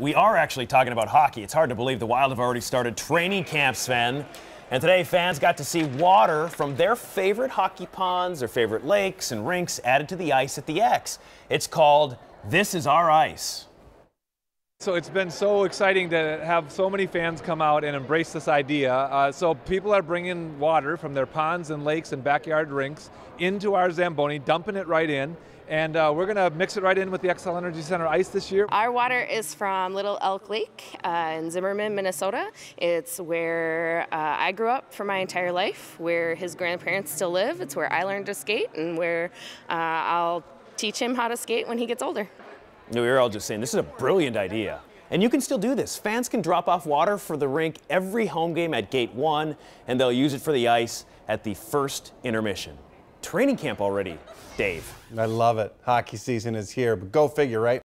We are actually talking about hockey. It's hard to believe the Wild have already started training camp, Sven. And today, fans got to see water from their favorite hockey ponds, their favorite lakes and rinks added to the ice at the X. It's called This Is Our Ice. So it's been so exciting to have so many fans come out and embrace this idea. Uh, so people are bringing water from their ponds and lakes and backyard rinks into our Zamboni, dumping it right in. And uh, we're going to mix it right in with the Xcel Energy Center ice this year. Our water is from Little Elk Lake uh, in Zimmerman, Minnesota. It's where uh, I grew up for my entire life, where his grandparents still live. It's where I learned to skate and where uh, I'll teach him how to skate when he gets older. No, we were all just saying, this is a brilliant idea. And you can still do this. Fans can drop off water for the rink every home game at Gate 1, and they'll use it for the ice at the first intermission. Training camp already, Dave. I love it. Hockey season is here, but go figure, right?